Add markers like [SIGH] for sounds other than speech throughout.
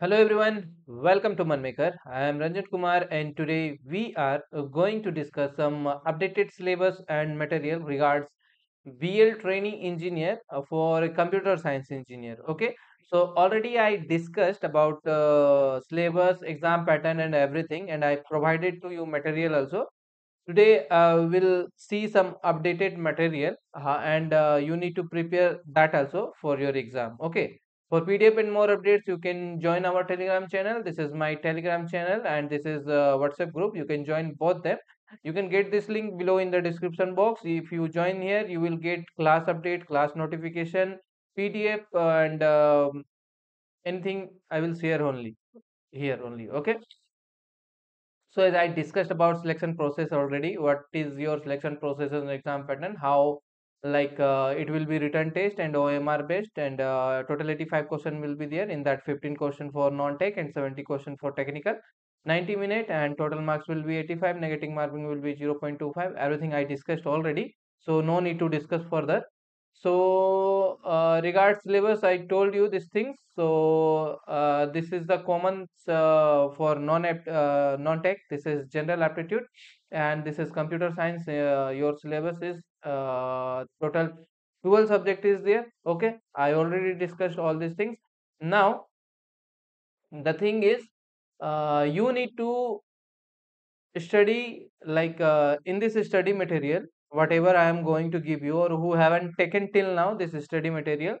Hello everyone, welcome to Mann Maker. I am Ranjan Kumar and today we are uh, going to discuss some uh, updated syllabus and material regards BEL training engineer uh, for computer science engineer. Okay, so already I discussed about uh, syllabus, exam pattern and everything and I provided to you material also. Today uh, we'll see some updated material uh, and uh, you need to prepare that also for your exam. Okay. For PDF and more updates, you can join our Telegram channel. This is my Telegram channel and this is WhatsApp group. You can join both them. You can get this link below in the description box. If you join here, you will get class update, class notification, PDF and um, anything I will share only here only. Okay. So as I discussed about selection process already, what is your selection process and exam pattern? How like uh, it will be written test and OMR based and uh, total 85 question will be there. In that 15 question for non-tech and 70 question for technical. 90 minute and total marks will be 85 negative marking will be 0.25 everything I discussed already. So no need to discuss further. So uh, regards syllabus i told you these things. So uh, this is the common uh, for non uh, non tech this is general aptitude. And this is computer science uh, your syllabus is uh, total 12 subject is there okay? I already discussed all these things. Now the thing is uh, you need to study like uh, in this study material whatever i am going to give you or who haven't taken till now this study material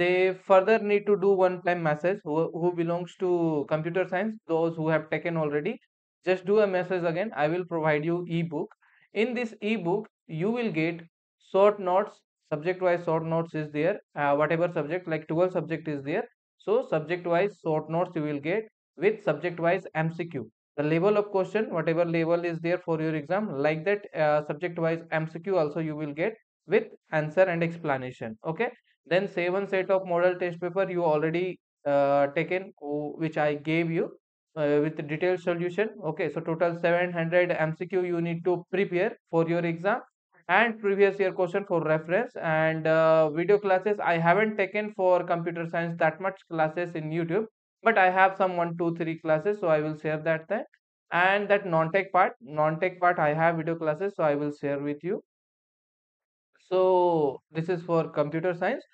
they further need to do one time message who, who belongs to computer science those who have taken already. Just do a message again. I will provide you ebook in this ebook you will get short notes subject wise short notes is there uh, whatever subject like 12 subject is there. So subject wise short notes you will get with subject wise mcq the level of question whatever level is there for your exam like that uh, subject wise mcq also you will get with answer and explanation okay? Then seven set of model test paper you already uh, taken which i gave you uh, with detailed solution okay so total 700 mcq you need to prepare for your exam and previous year question for reference and uh, video classes i haven't taken for computer science that much classes in youtube but I have some one, two, three classes, so I will share that there. And that non-tech part, non-tech part, I have video classes, so I will share with you. So this is for computer science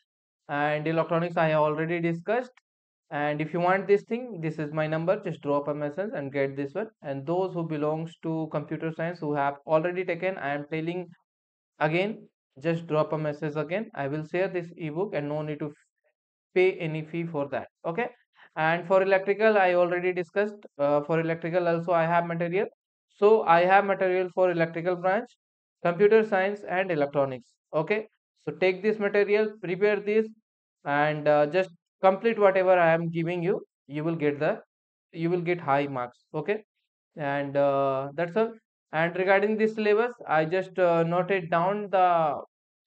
and electronics. I already discussed. And if you want this thing, this is my number. Just drop a message and get this one. And those who belongs to computer science who have already taken, I am telling again, just drop a message again. I will share this ebook and no need to pay any fee for that. Okay and for electrical i already discussed uh, for electrical also i have material so i have material for electrical branch computer science and electronics okay so take this material prepare this and uh, just complete whatever i am giving you you will get the you will get high marks okay? And uh, that's all. And regarding this syllabus i just uh, noted down the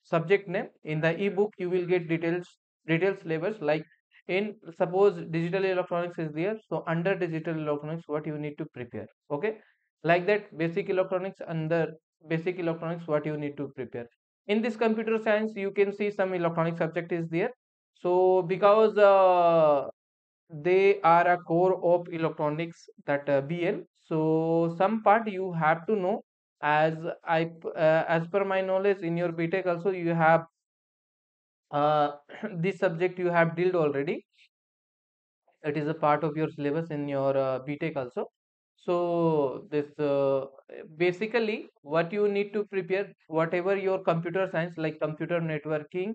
subject name. In the ebook you will get details details syllabus like in suppose digital electronics is there so under digital electronics what you need to prepare okay? Like that basic electronics under basic electronics what you need to prepare. In this computer science you can see some electronic subject is there so because uh, they are a core of electronics that uh, BEL so some part you have to know as i uh, as per my knowledge in your btech also you have uh, [CLEARS THROAT] this subject you have dealt already. It is a part of your syllabus in your uh, btech also. So this uh, basically what you need to prepare whatever your computer science like computer networking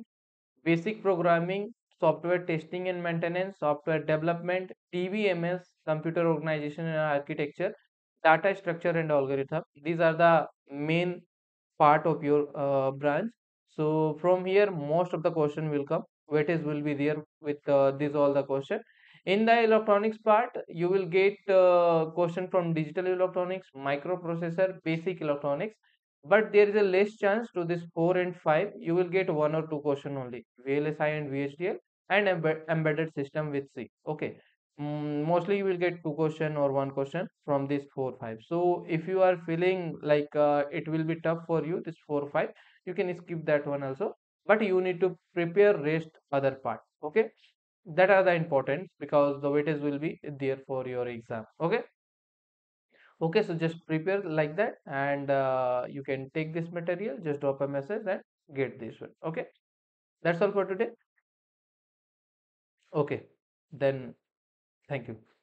basic programming software testing and maintenance software development dbms computer organization and architecture data structure and algorithm. These are the main part of your uh, branch. So from here most of the question will come. Weightage will be there with uh, this all the question. In the electronics part you will get uh, question from digital electronics microprocessor basic electronics but there is a less chance to this 4 and 5 you will get one or two question only. Vlsi and vhdl and embed embedded system with c. Okay. Mm, mostly you will get two question or one question from this 4 5 so if you are feeling like uh, it will be tough for you this 4 5 you can skip that one also. But you need to prepare rest other part. Okay? That are the important because the weightage will be there for your exam. Okay okay so just prepare like that and uh, you can take this material just drop a message and get this one okay? That's all for today. Okay then thank you